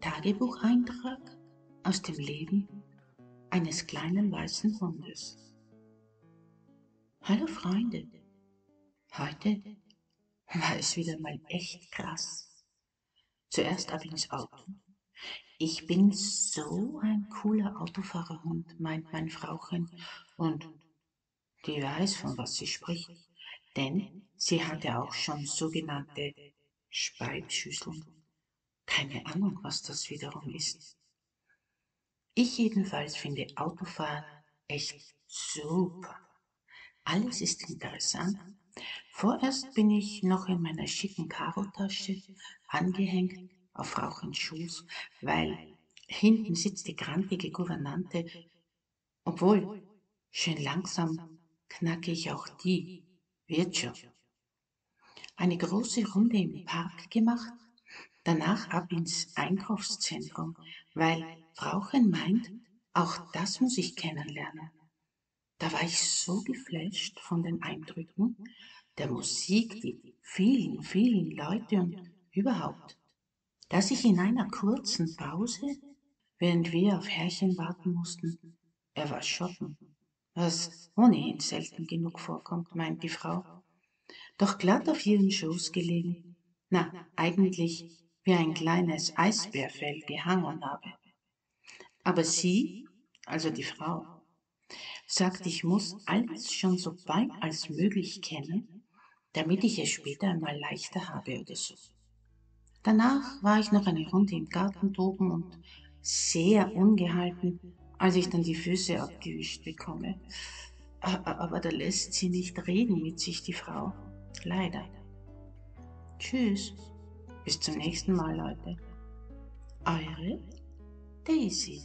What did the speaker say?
Tagebucheintrag aus dem Leben eines kleinen weißen Hundes. Hallo Freunde, heute war es wieder mal echt krass. Zuerst ab ins Auto. Ich bin so ein cooler Autofahrerhund, meint mein Frauchen, und die weiß, von was sie spricht, denn sie hatte auch schon sogenannte Speibschüsseln keine Ahnung, was das wiederum ist. Ich jedenfalls finde Autofahren echt super. Alles ist interessant. Vorerst bin ich noch in meiner schicken Karotasche angehängt auf Rauchens weil hinten sitzt die grantige Gouvernante. Obwohl, schön langsam knacke ich auch die. Wird schon. Eine große Runde im Park gemacht danach ab ins Einkaufszentrum, weil Frauchen meint, auch das muss ich kennenlernen. Da war ich so geflasht von den Eindrücken, der Musik, die vielen, vielen Leute und überhaupt, dass ich in einer kurzen Pause, während wir auf Herrchen warten mussten, er war shoppen, was ohnehin selten genug vorkommt, meint die Frau, doch glatt auf ihren Schoß gelegen. Na, eigentlich wie ein kleines Eisbärfell gehangen habe. Aber sie, also die Frau, sagt, ich muss alles schon so bald als möglich kennen, damit ich es später einmal leichter habe oder so. Danach war ich noch eine Runde im Garten toben und sehr ungehalten, als ich dann die Füße abgewischt bekomme. Aber da lässt sie nicht reden mit sich, die Frau. Leider. Tschüss. Bis zum nächsten Mal, Leute. Eure Daisy.